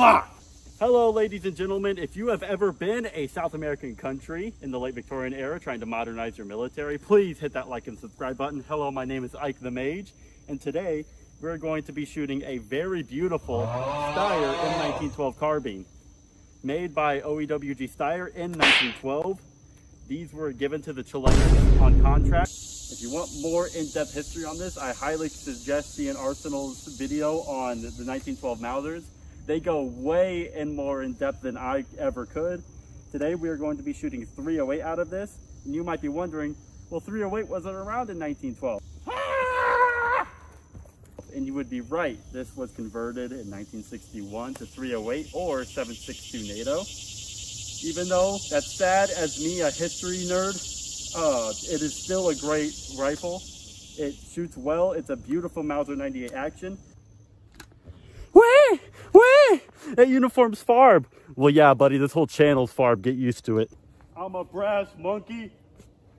Ah! Hello, ladies and gentlemen. If you have ever been a South American country in the late Victorian era trying to modernize your military, please hit that like and subscribe button. Hello, my name is Ike the Mage, and today we're going to be shooting a very beautiful Steyr M1912 carbine made by OEWG Steyr in 1912. These were given to the Chileans on contract. If you want more in-depth history on this, I highly suggest C&Rsenal's video on the 1912 Mausers. They go way in more in depth than I ever could. Today we are going to be shooting 308 out of this. And you might be wondering, well 308 wasn't around in 1912. And you would be right, this was converted in 1961 to 308 or 7.62 NATO. Even though that's sad as me, a history nerd, uh, it is still a great rifle. It shoots well, it's a beautiful Mauser 98 action. Wait, wait, that uniform's Farb. Well, yeah, buddy, this whole channel's Farb. Get used to it. I'm a brass monkey.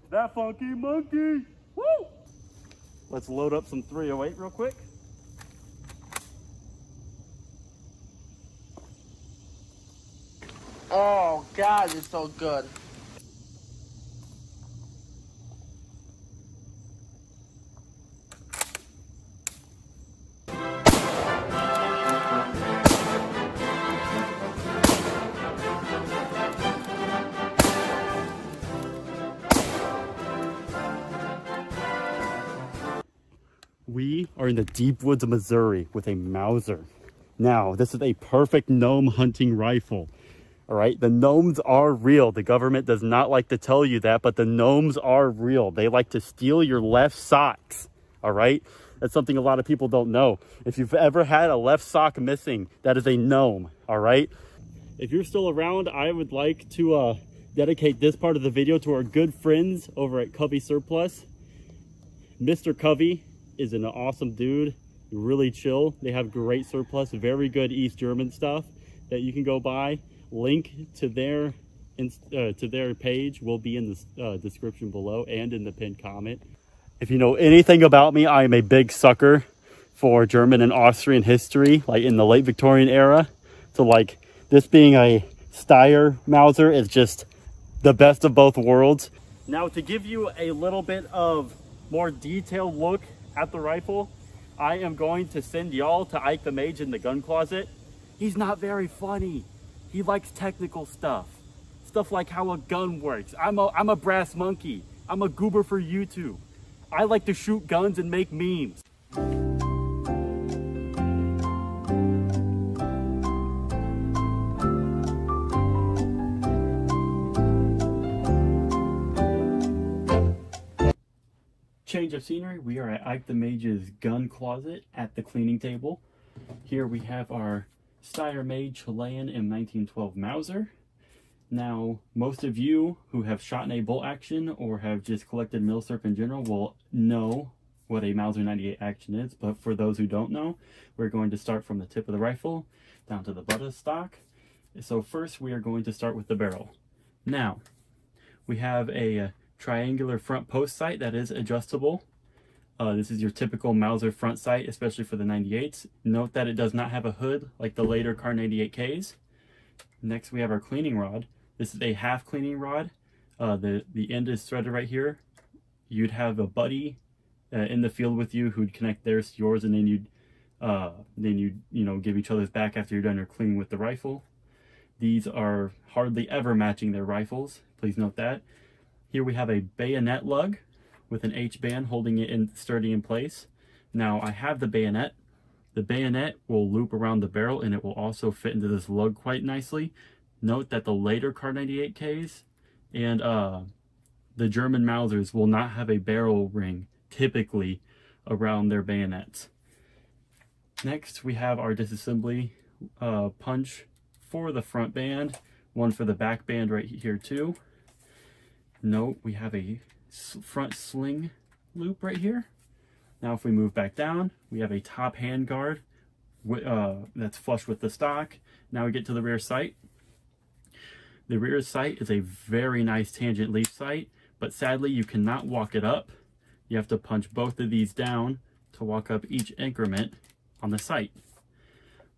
That funky monkey. Woo! Let's load up some 308 real quick. Oh, God, it's so good. The deep woods of Missouri with a Mauser. Now, this is a perfect gnome hunting rifle. All right, the gnomes are real. The government does not like to tell you that, but the gnomes are real. They like to steal your left socks. All right, that's something a lot of people don't know. If you've ever had a left sock missing, that is a gnome. All right, if you're still around, I would like to uh, dedicate this part of the video to our good friends over at Covey Surplus. Mr. Covey is an awesome dude, really chill. They have great surplus, very good East German stuff that you can go buy. Link to their uh, to their page will be in the uh, description below and in the pinned comment. If you know anything about me, I am a big sucker for German and Austrian history, like in the late Victorian era. So like this being a Steyr Mauser is just the best of both worlds. Now to give you a little bit of more detailed look at the rifle, I am going to send y'all to Ike the Mage in the gun closet. He's not very funny. He likes technical stuff. Stuff like how a gun works. I'm a, I'm a brass monkey. I'm a goober for YouTube. I like to shoot guns and make memes. Change of scenery, we are at Ike the Mage's gun closet at the cleaning table. Here we have our Steyr Made Chilean M1912 Mauser. Now, most of you who have shot in a bolt action or have just collected milsurp in general will know what a Mauser 98 action is, but for those who don't know, we're going to start from the tip of the rifle down to the butt of the stock. So first we are going to start with the barrel. Now, we have a uh, triangular front post sight that is adjustable. Uh, this is your typical Mauser front sight, especially for the 98s. Note that it does not have a hood like the later Kar 98Ks. Next, we have our cleaning rod. This is a half cleaning rod. Uh, the, the end is threaded right here. You'd have a buddy uh, in the field with you who'd connect theirs to yours, and then you'd uh, then you you know give each other's back after you're done your cleaning with the rifle. These are hardly ever matching their rifles. Please note that. Here we have a bayonet lug with an H-band holding it in sturdy in place. Now I have the bayonet. The bayonet will loop around the barrel and it will also fit into this lug quite nicely. Note that the later Kar 98Ks and uh, the German Mausers will not have a barrel ring typically around their bayonets. Next we have our disassembly uh, punch for the front band, one for the back band right here too. Note we have a front sling loop right here. Now if we move back down, we have a top hand guard uh, that's flush with the stock. Now we get to the rear sight. The rear sight is a very nice tangent leaf sight, but sadly you cannot walk it up. You have to punch both of these down to walk up each increment on the sight.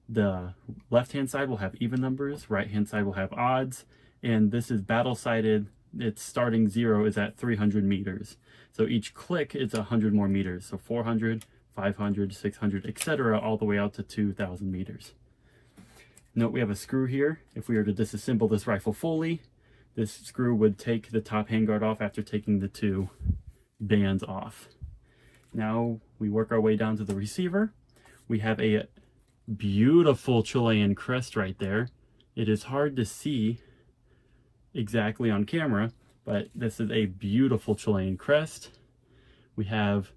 The left-hand side will have even numbers, right-hand side will have odds, and this is battle-sighted. Its starting zero is at 300 meters. So each click is 100 more meters. So 400, 500, 600, etc. all the way out to 2,000 meters. Note we have a screw here. If we were to disassemble this rifle fully, this screw would take the top handguard off after taking the two bands off. Now we work our way down to the receiver. We have a beautiful Chilean crest right there. It is hard to see exactly on camera, but this is a beautiful Chilean crest. We have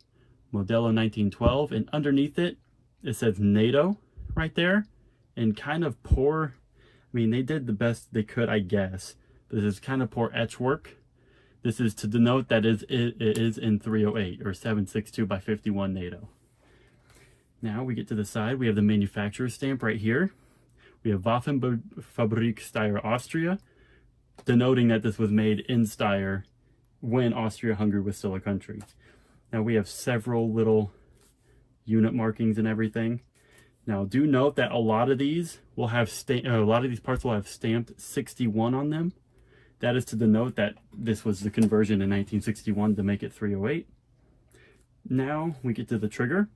Modelo 1912, and underneath it, it says NATO right there, and kind of poor, I mean, they did the best they could, I guess. This is kind of poor etch work. This is to denote that it is in 308 or 762 by 51 NATO. Now we get to the side, we have the manufacturer stamp right here. We have Waffenfabrik Steyr Austria, denoting that this was made in Steyr when Austria-Hungary was still a country. Now we have several little unit markings and everything. Now do note that a lot of these will have uh, a lot of these parts will have stamped 61 on them. That is to denote that this was the conversion in 1961 to make it 308. Now we get to the trigger.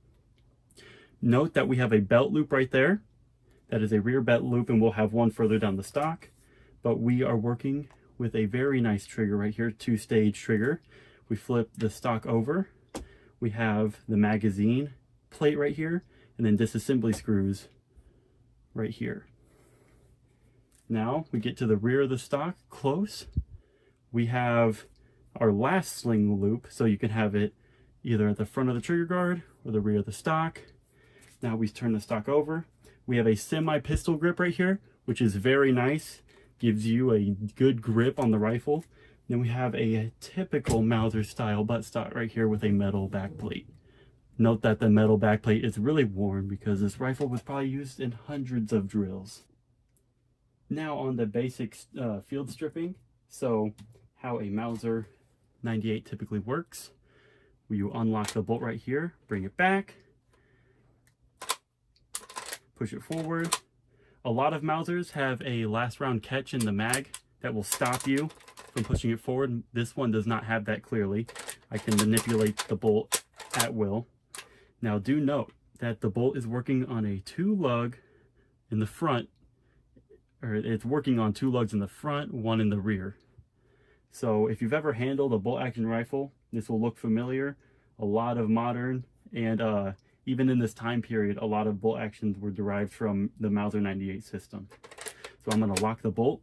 Note that we have a belt loop right there. That is a rear belt loop and we'll have one further down the stock. But we are working with a very nice trigger right here, two-stage trigger. We flip the stock over. We have the magazine plate right here and then disassembly screws right here. Now we get to the rear of the stock close. We have our last sling loop so you can have it either at the front of the trigger guard or the rear of the stock. Now we turn the stock over. We have a semi pistol grip right here, which is very nice. Gives you a good grip on the rifle. Then we have a typical Mauser style buttstock right here with a metal backplate. Note that the metal backplate is really worn because this rifle was probably used in hundreds of drills. Now on the basic uh, field stripping, so how a Mauser 98 typically works. You unlock the bolt right here, bring it back, push it forward. A lot of Mausers have a last round catch in the mag that will stop you from pushing it forward. This one does not have that clearly. I can manipulate the bolt at will. Now do note that the bolt is working on a two lug in the front, or it's working on two lugs in the front, one in the rear. So if you've ever handled a bolt action rifle, this will look familiar. A lot of modern and uh, even in this time period, a lot of bolt actions were derived from the Mauser 98 system. So I'm going to lock the bolt.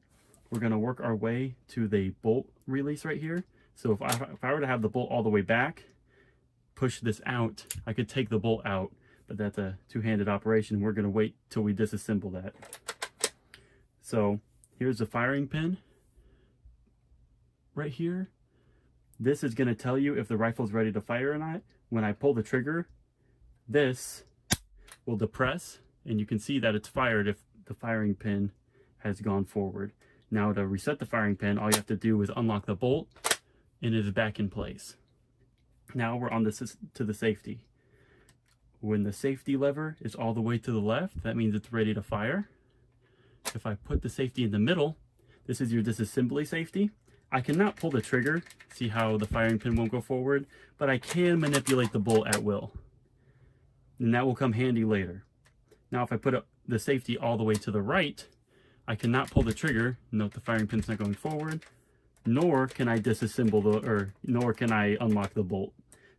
We're going to work our way to the bolt release right here. So if I, if I were to have the bolt all the way back, push this out, I could take the bolt out, but that's a two-handed operation. We're going to wait till we disassemble that. So here's the firing pin right here. This is going to tell you if the rifle's ready to fire or not. When I pull the trigger, this will depress and you can see that it's fired if the firing pin has gone forward. Now to reset the firing pin, all you have to do is unlock the bolt and it is back in place. Now we're on to the safety. When the safety lever is all the way to the left, that means it's ready to fire. If I put the safety in the middle, this is your disassembly safety. I cannot pull the trigger, see how the firing pin won't go forward, but I can manipulate the bolt at will and that will come handy later. Now if I put the safety all the way to the right, I cannot pull the trigger, note the firing pin's not going forward, nor can I disassemble the, or nor can I unlock the bolt.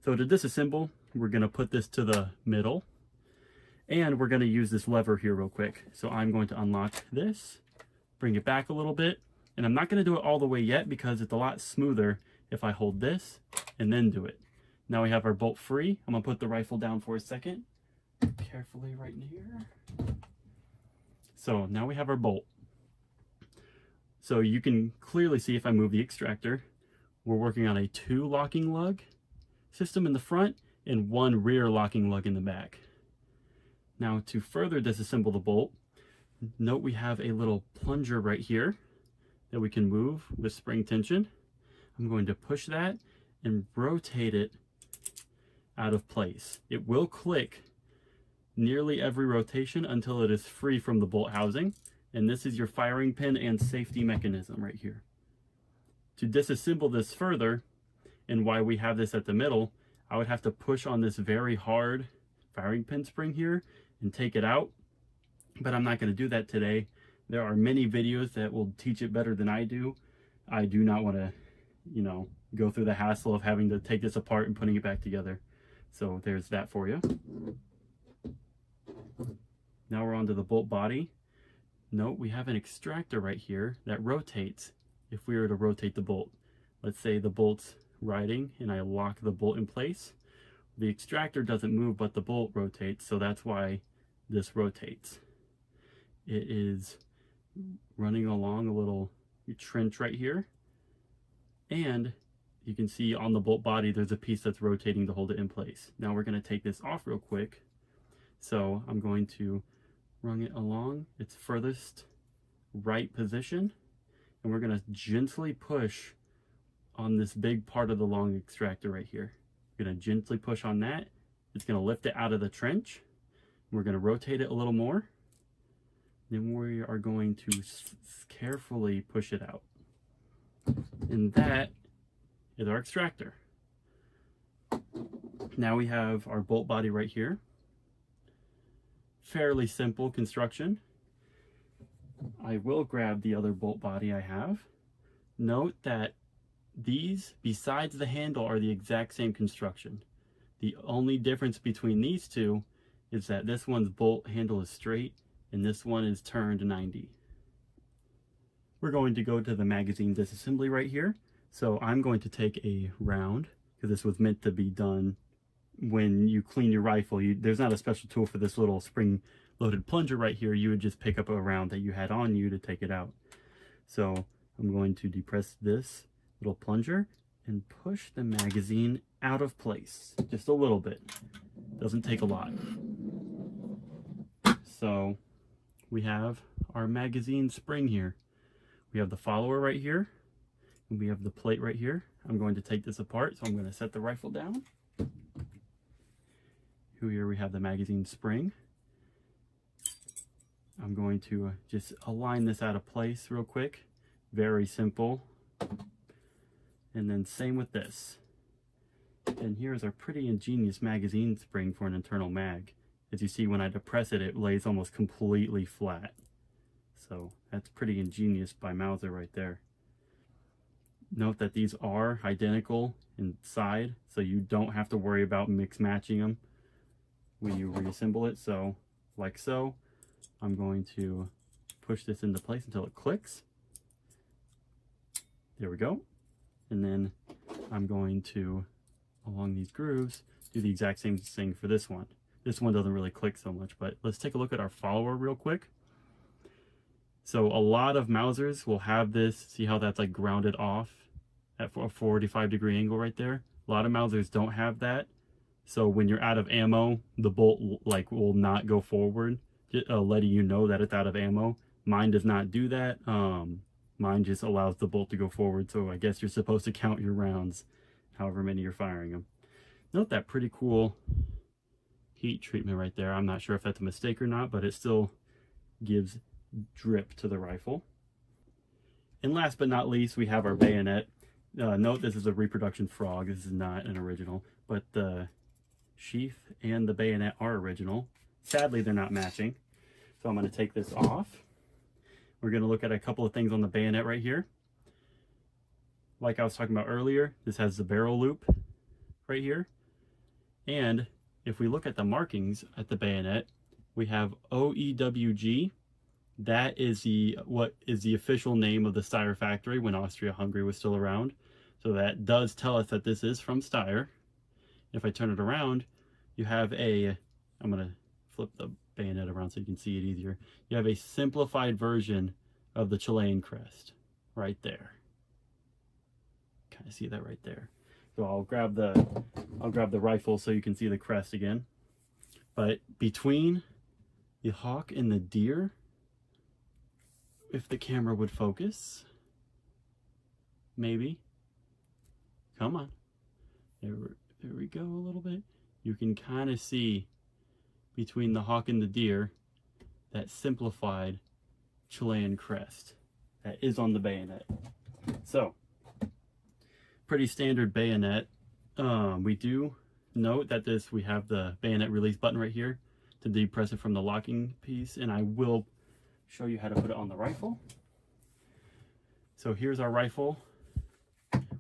So to disassemble, we're gonna put this to the middle, and we're gonna use this lever here real quick. So I'm going to unlock this, bring it back a little bit, and I'm not gonna do it all the way yet because it's a lot smoother if I hold this and then do it. Now we have our bolt free. I'm gonna put the rifle down for a second. Carefully right in here. So now we have our bolt. So you can clearly see if I move the extractor, we're working on a two locking lug system in the front and one rear locking lug in the back. Now to further disassemble the bolt, note we have a little plunger right here that we can move with spring tension. I'm going to push that and rotate it out of place. It will click nearly every rotation until it is free from the bolt housing. And this is your firing pin and safety mechanism right here. To disassemble this further, and why we have this at the middle, I would have to push on this very hard firing pin spring here and take it out. But I'm not going to do that today. There are many videos that will teach it better than I do. I do not want to, you know, go through the hassle of having to take this apart and putting it back together. So there's that for you. Now we're on to the bolt body. Note we have an extractor right here that rotates if we were to rotate the bolt. Let's say the bolt's riding and I lock the bolt in place. The extractor doesn't move but the bolt rotates so that's why this rotates. It is running along a little trench right here and you can see on the bolt body there's a piece that's rotating to hold it in place. Now we're going to take this off real quick. So I'm going to run it along its furthest right position and we're going to gently push on this big part of the long extractor right here. We're going to gently push on that. It's going to lift it out of the trench. We're going to rotate it a little more. Then we are going to carefully push it out. And that is our extractor. Now we have our bolt body right here. Fairly simple construction. I will grab the other bolt body I have. Note that these, besides the handle, are the exact same construction. The only difference between these two is that this one's bolt handle is straight and this one is turned 90. We're going to go to the magazine disassembly right here. So I'm going to take a round because this was meant to be done when you clean your rifle. You, there's not a special tool for this little spring loaded plunger right here. You would just pick up a round that you had on you to take it out. So I'm going to depress this little plunger and push the magazine out of place just a little bit. Doesn't take a lot. So we have our magazine spring here. We have the follower right here we have the plate right here. I'm going to take this apart, so I'm going to set the rifle down. Here we have the magazine spring. I'm going to uh, just align this out of place real quick. Very simple. And then same with this. And here's our pretty ingenious magazine spring for an internal mag. As you see, when I depress it, it lays almost completely flat. So that's pretty ingenious by Mauser right there. Note that these are identical inside, so you don't have to worry about mix matching them when you reassemble it. So like so, I'm going to push this into place until it clicks. There we go. And then I'm going to, along these grooves, do the exact same thing for this one. This one doesn't really click so much, but let's take a look at our follower real quick. So a lot of Mausers will have this, see how that's like grounded off at a 45 degree angle right there? A lot of Mausers don't have that. So when you're out of ammo, the bolt like will not go forward, uh, letting you know that it's out of ammo. Mine does not do that. Um, mine just allows the bolt to go forward. So I guess you're supposed to count your rounds, however many you're firing them. Note that pretty cool heat treatment right there. I'm not sure if that's a mistake or not, but it still gives drip to the rifle. And last but not least, we have our bayonet. Uh, note this is a reproduction frog. This is not an original, but the sheath and the bayonet are original. Sadly, they're not matching. So I'm going to take this off. We're going to look at a couple of things on the bayonet right here. Like I was talking about earlier, this has the barrel loop right here. And if we look at the markings at the bayonet, we have OEWG that is the what is the official name of the Steyr factory when Austria-Hungary was still around. So that does tell us that this is from Steyr. If I turn it around, you have a, I'm going to flip the bayonet around so you can see it easier. You have a simplified version of the Chilean crest right there. Kind of see that right there. So I'll grab the, I'll grab the rifle so you can see the crest again. But between the hawk and the deer, if the camera would focus. Maybe. Come on. There, there we go a little bit. You can kind of see between the hawk and the deer, that simplified Chilean crest that is on the bayonet. So, pretty standard bayonet. Um, we do note that this, we have the bayonet release button right here to depress it from the locking piece, and I will show you how to put it on the rifle. So here's our rifle.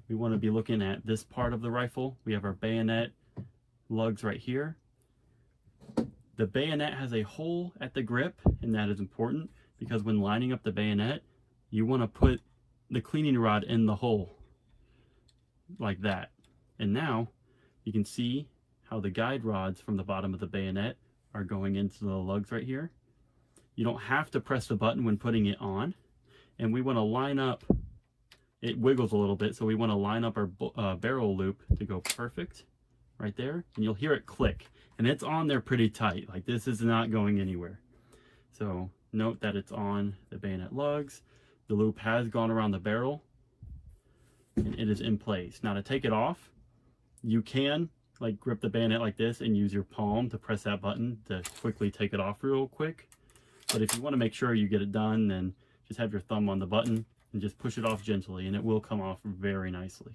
We want to be looking at this part of the rifle. We have our bayonet lugs right here. The bayonet has a hole at the grip, and that is important because when lining up the bayonet, you want to put the cleaning rod in the hole like that. And now you can see how the guide rods from the bottom of the bayonet are going into the lugs right here. You don't have to press the button when putting it on. And we want to line up, it wiggles a little bit, so we want to line up our uh, barrel loop to go perfect right there. And you'll hear it click. And it's on there pretty tight. Like this is not going anywhere. So note that it's on the bayonet lugs. The loop has gone around the barrel and it is in place. Now to take it off, you can like grip the bayonet like this and use your palm to press that button to quickly take it off real quick. But if you want to make sure you get it done, then just have your thumb on the button and just push it off gently and it will come off very nicely.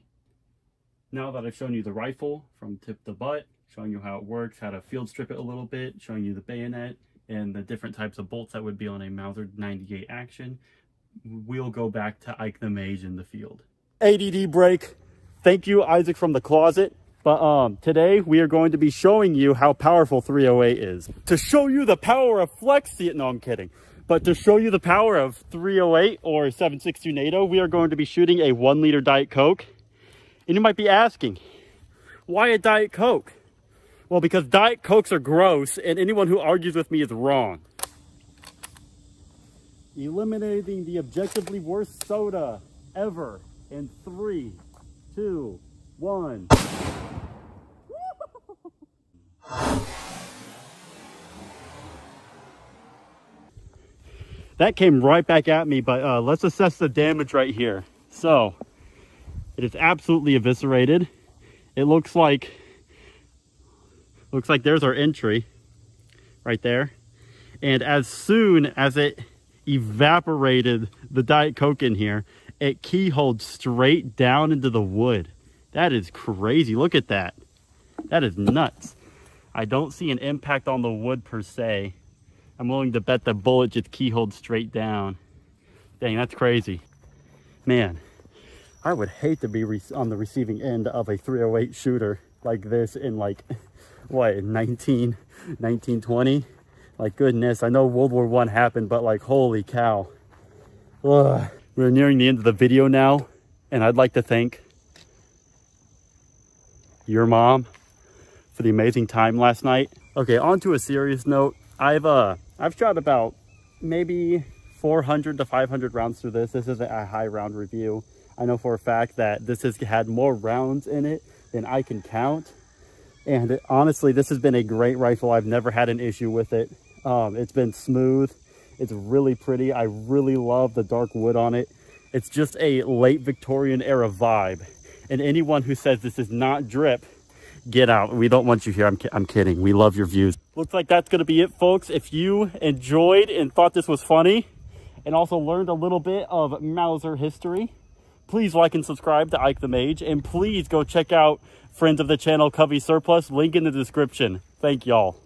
Now that I've shown you the rifle from tip to butt, showing you how it works, how to field strip it a little bit, showing you the bayonet and the different types of bolts that would be on a Mauser 98 action, we'll go back to Ike the Mage in the field. ADD break. Thank you, Isaac from the closet. But um, today we are going to be showing you how powerful 308 is. To show you the power of Flex Seal, no, I'm kidding. But to show you the power of 308 or 762 NATO, we are going to be shooting a one liter Diet Coke. And you might be asking, why a Diet Coke? Well, because Diet Cokes are gross and anyone who argues with me is wrong. Eliminating the objectively worst soda ever in three, two, one. That came right back at me, but uh, let's assess the damage right here. So, it is absolutely eviscerated. It looks like, looks like there's our entry right there. And as soon as it evaporated the Diet Coke in here, it keyholed straight down into the wood. That is crazy. Look at that. That is nuts. I don't see an impact on the wood per se. I'm willing to bet the bullet just keyholed straight down. Dang, that's crazy. Man, I would hate to be on the receiving end of a 308 shooter like this in like, what, 19, 1920? Like, goodness, I know World War One happened, but like, holy cow. Ugh. We're nearing the end of the video now, and I'd like to thank your mom for the amazing time last night. Okay, on to a serious note. I've uh I've shot about maybe 400 to 500 rounds through this. This isn't a high round review. I know for a fact that this has had more rounds in it than I can count. And it, honestly, this has been a great rifle. I've never had an issue with it. Um, it's been smooth. It's really pretty. I really love the dark wood on it. It's just a late Victorian era vibe. And anyone who says this is not drip, get out. We don't want you here. I'm, I'm kidding. We love your views. Looks like that's going to be it, folks. If you enjoyed and thought this was funny and also learned a little bit of Mauser history, please like and subscribe to Ike the Mage. And please go check out friends of the channel Covey Surplus. Link in the description. Thank y'all.